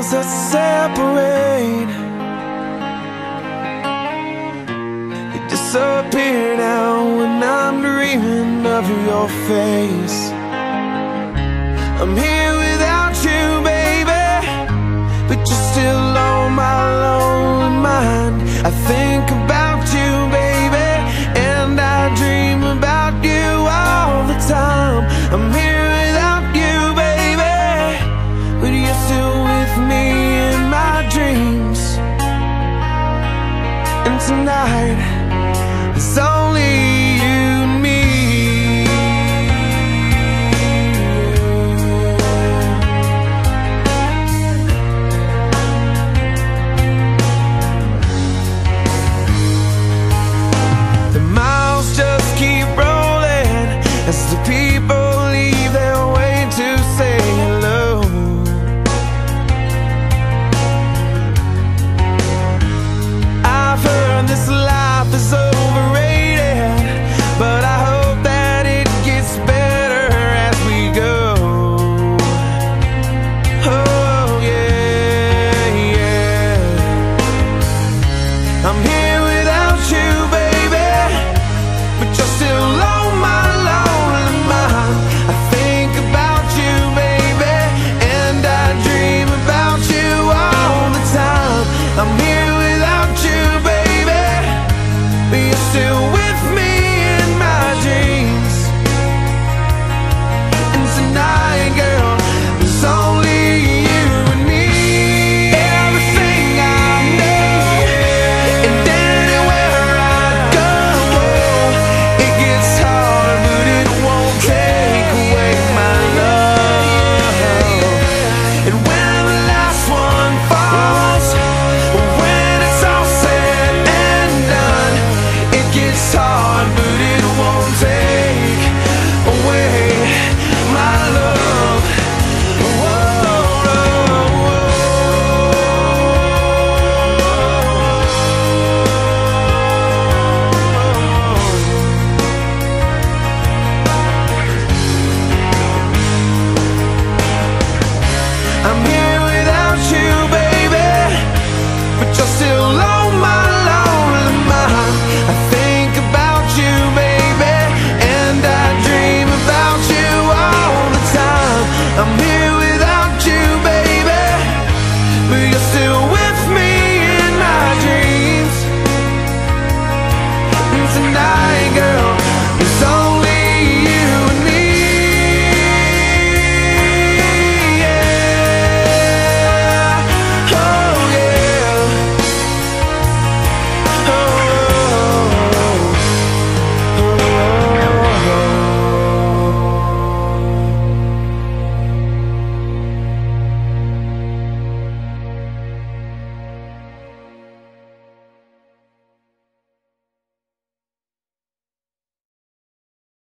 walls that separate. They disappear now when I'm dreaming of your face. I'm here without you, baby But you're still tonight. It's only la. I'm